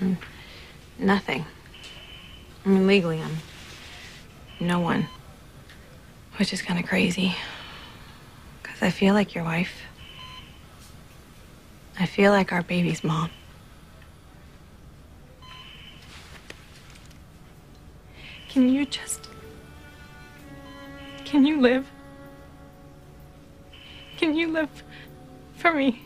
I'm nothing. I mean, legally, I'm no one. Which is kind of crazy. Because I feel like your wife. I feel like our baby's mom. Can you just. Can you live? Can you live for me?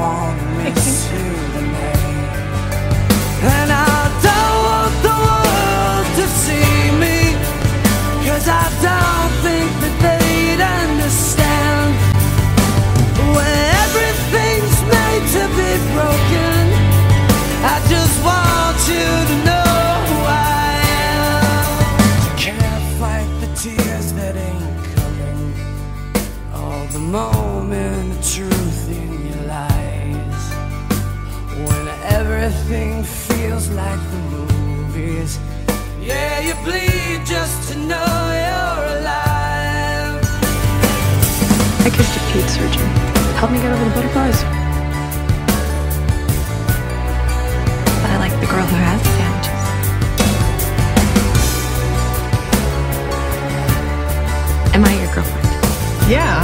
to miss you everything feels like the movies. Yeah, you bleed just to know you're alive. I kissed a peds surgeon. Help me get over the butterflies. But I like the girl who has the sandwiches. Am I your girlfriend? Yeah.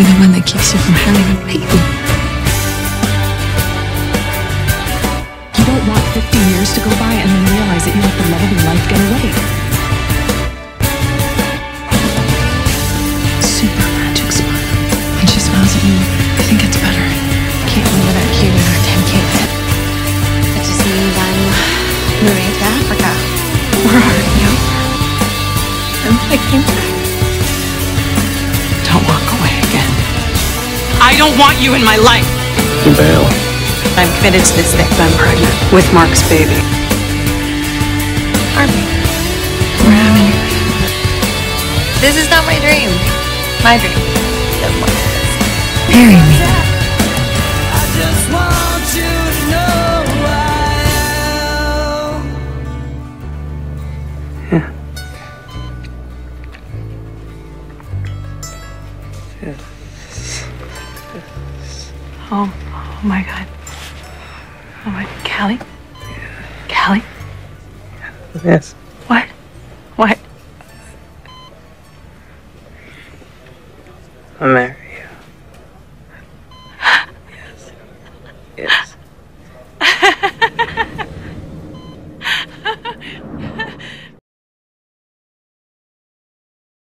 Be the one that keeps you from having a baby. You don't want 50 years to go by and then realize that you let the love of your life get away. Super magic smile. When she smiles at me, I think it's better. Can't live without you and our ten kids. That just means I'm moving to Africa. Where are you? I'm thinking don't want you in my life. Bail. I'm committed to this thing. I'm pregnant with Mark's baby. Are we? We're having a baby. This is not my dream. My dream. is what. Marry me. I just Oh, oh my God. Oh my, Callie? Callie? Yes. What? What? I'm married.